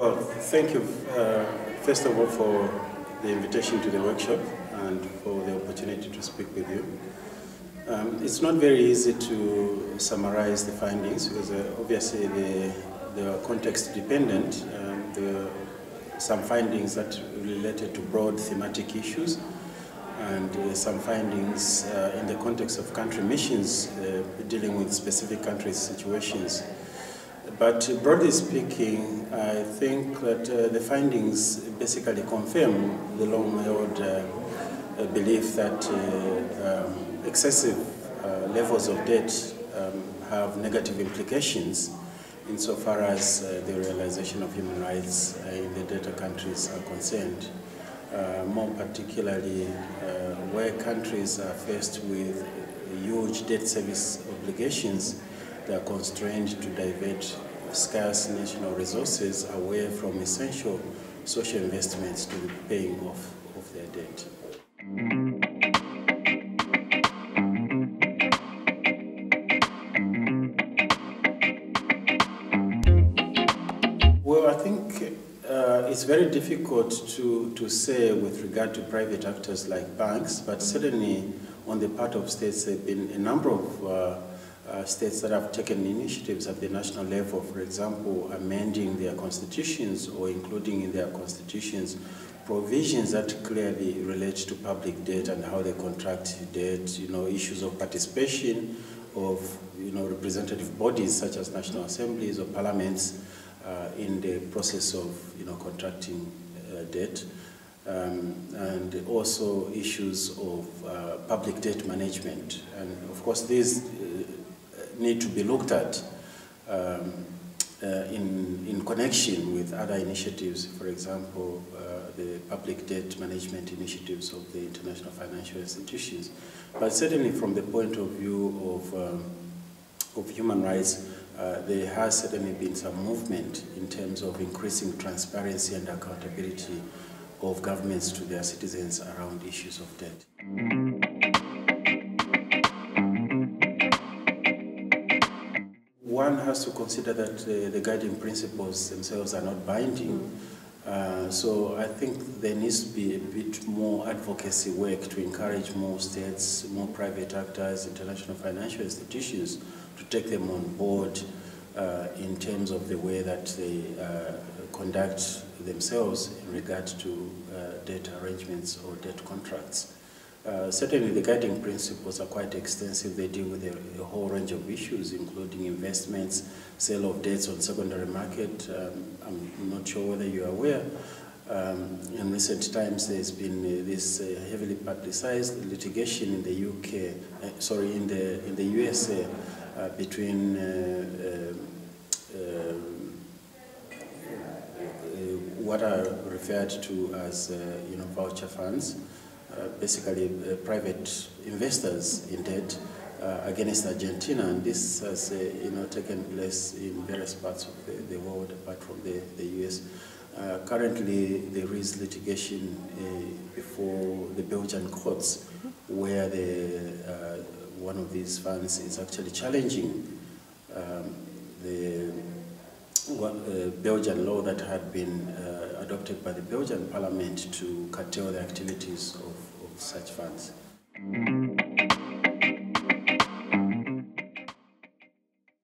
Well, thank you, first of all, for the invitation to the workshop and for the opportunity to speak with you. Um, it's not very easy to summarize the findings because uh, obviously they, they are context dependent. Um, there are some findings that related to broad thematic issues and uh, some findings uh, in the context of country missions uh, dealing with specific country situations. But broadly speaking, I think that uh, the findings basically confirm the long-held uh, uh, belief that uh, um, excessive uh, levels of debt um, have negative implications insofar as uh, the realization of human rights in the debtor countries are concerned. more particularly, where countries are faced with huge debt service obligations, they are constrained to divert scarce national resources away from essential social investments to the paying off of their debt. Well, I think uh, it's very difficult to, to say with regard to private actors like banks, but certainly on the part of states, there have been a number of uh, uh, states that have taken initiatives at the national level, for example, amending their constitutions or including in their constitutions provisions that clearly relate to public debt and how they contract debt, you know, issues of participation of, you know, representative bodies such as national assemblies or parliaments uh, in the process of, you know, contracting uh, debt. Um, and also issues of uh, public debt management. And of course, these need to be looked at um, uh, in, in connection with other initiatives, for example, uh, the public debt management initiatives of the international financial institutions. But certainly from the point of view of, um, of human rights, uh, there has certainly been some movement in terms of increasing transparency and accountability of governments to their citizens around issues of debt. One has to consider that uh, the guiding principles themselves are not binding. Uh, so I think there needs to be a bit more advocacy work to encourage more states, more private actors, international financial institutions to take them on board uh, in terms of the way that they uh, conduct themselves in regard to uh, debt arrangements or debt contracts. Uh, certainly the guiding principles are quite extensive. They deal with a, a, whole range of issues, including investments, sale of debts on secondary market. Um, I'm not sure whether you're aware. Um, in recent times, there's been uh, this uh, heavily publicized litigation in the UK, uh, sorry, in the in the USA uh, between what are referred to as, you know, vulture funds. Uh, basically uh, private investors in debt uh, against Argentina, and this has you know taken place in various parts of the, the world apart from the, the U.S. currently, there is litigation before the Belgian courts where the, one of these funds is actually challenging um, the Belgian law that had been uh, adopted by the Belgian parliament to curtail the activities of, of such funds.